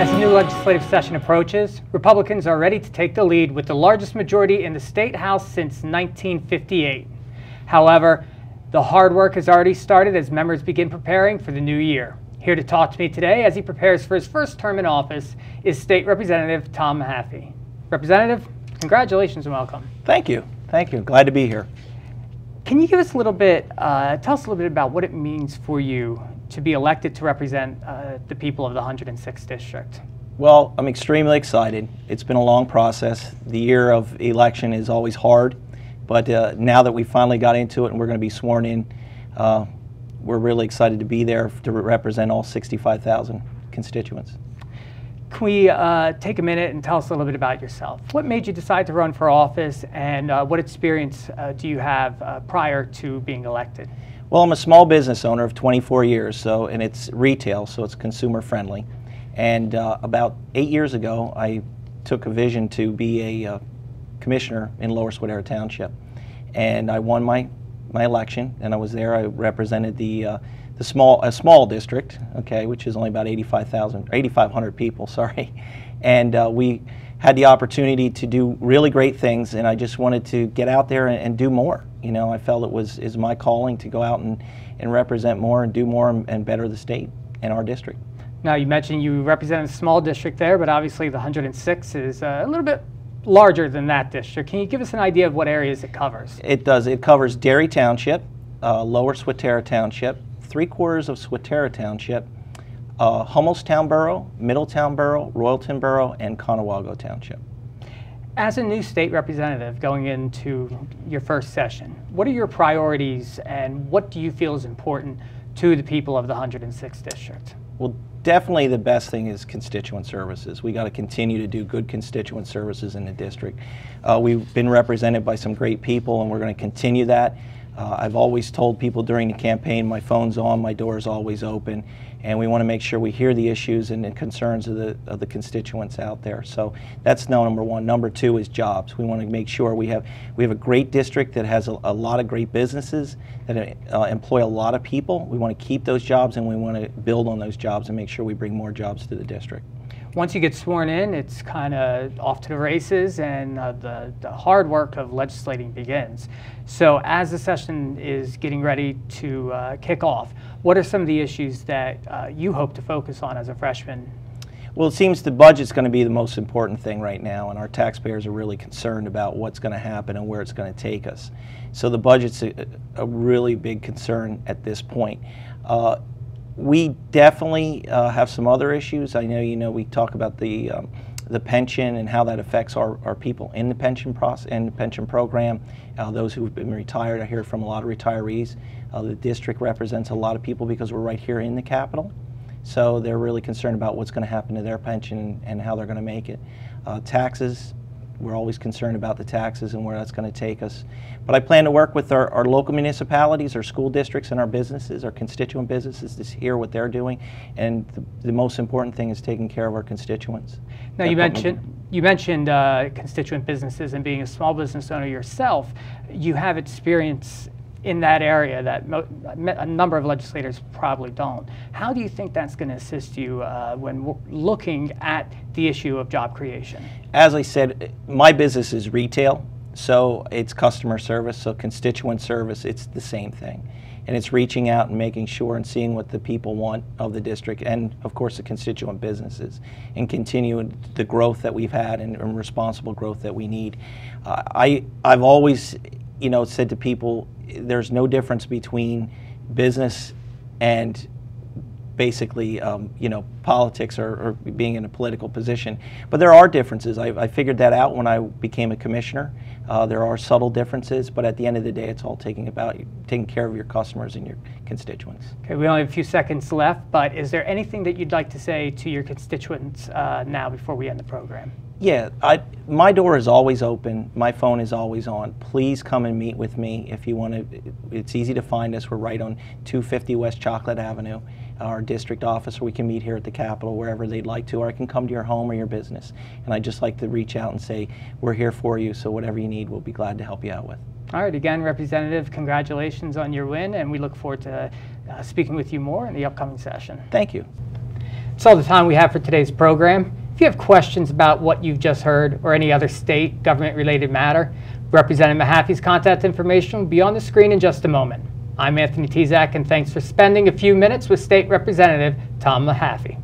As the new legislative session approaches, Republicans are ready to take the lead with the largest majority in the state house since 1958. However, the hard work has already started as members begin preparing for the new year. Here to talk to me today as he prepares for his first term in office is State Representative Tom Mehaffie. Representative, congratulations and welcome. Thank you. Thank you. Glad to be here. Can you give us a little bit, uh, tell us a little bit about what it means for you to be elected to represent uh, the people of the 106th District? Well, I'm extremely excited. It's been a long process. The year of election is always hard, but uh, now that we finally got into it and we're going to be sworn in, uh, we're really excited to be there to represent all 65,000 constituents. Can we uh, take a minute and tell us a little bit about yourself? What made you decide to run for office, and uh, what experience uh, do you have uh, prior to being elected? Well, I'm a small business owner of 24 years, so and it's retail, so it's consumer friendly. And uh, about eight years ago, I took a vision to be a uh, commissioner in Lower Swatara Township, and I won my my election, and I was there. I represented the uh, the small a small district, okay, which is only about 85,000, 8,500 people, sorry, and uh, we had the opportunity to do really great things, and I just wanted to get out there and, and, do more. You know, I felt it was is my calling to go out and, and represent more and do more and, and better the state and our district. Now, you mentioned you represent a small district there, but obviously the 106 is uh, a little bit larger than that district. Can you give us an idea of what areas it covers? It does. It covers Derry Township, uh, Lower Swatara Township, three quarters of Swatara Township, uh, Hummelstown Borough, Middletown Borough, Royalton Borough, and Conewago Township. As a new state representative going into your first session, what are your priorities and what do you feel is important to the people of the 106th District? Well, definitely the best thing is constituent services. We got to continue to do good constituent services in the district. Uh, we've been represented by some great people and we're going to continue that. Uh, I've always told people during the campaign, my phone's on, my door is always open, and we want to make sure we hear the issues and the concerns of the, of the constituents out there. So that's number one. Number two is jobs. We want to make sure we have, we have a great district that has a, a lot of great businesses that uh, employ a lot of people. We want to keep those jobs and we want to build on those jobs and make sure we bring more jobs to the district once you get sworn in, it's kind of off to the races and uh, the, the, hard work of legislating begins. So as the session is getting ready to uh, kick off, what are some of the issues that uh, you hope to focus on as a freshman? Well, it seems the budget's going to be the most important thing right now, and our taxpayers are really concerned about what's going to happen and where it's going to take us. So the budget's a, a really big concern at this point. Uh, we definitely uh, have some other issues. I know you know we talk about the um, the pension and how that affects our, our people in the pension process the pension program. Uh, those who've been retired, I hear from a lot of retirees. Uh, the district represents a lot of people because we're right here in the capital, so they're really concerned about what's going to happen to their pension and how they're going to make it. Uh, taxes, we're always concerned about the taxes and where that's going to take us. But I plan to work with our, our, local municipalities, our school districts, and our businesses, our constituent businesses to hear what they're doing. And the, the most important thing is taking care of our constituents. Now, you mentioned, you mentioned uh, constituent businesses and being a small business owner yourself. You have experience in that area that a number of legislators probably don't. How do you think that's going to assist you uh, when looking at the issue of job creation? As I said, my business is retail, so it's customer service, so constituent service, it's the same thing. And it's reaching out and making sure and seeing what the people want of the district and, of course, the constituent businesses and continuing the growth that we've had and, and responsible growth that we need. Uh, I, I've always you know, said to people, there's no difference between business and basically, um, you know, politics or, or, being in a political position. But there are differences. I, I figured that out when I became a commissioner. Uh, there are subtle differences, but at the end of the day, it's all taking about taking care of your customers and your constituents. Okay, we only have a few seconds left, but is there anything that you'd like to say to your constituents uh, now before we end the program? Yeah, I, my door is always open. My phone is always on. Please come and meet with me if you want to. It's easy to find us. We're right on 250 West Chocolate Avenue, our district office, or we can meet here at the Capitol, wherever they'd like to, or I can come to your home or your business. And I'd just like to reach out and say, we're here for you, so whatever you need, we'll be glad to help you out with. All right, again, Representative, congratulations on your win, and we look forward to uh, speaking with you more in the upcoming session. Thank you. That's all the time we have for today's program. If you have questions about what you've just heard or any other state government related matter, Representative Mehaffie's contact information will be on the screen in just a moment. I'm Anthony Tezak, and thanks for spending a few minutes with State Representative Tom Mehaffie.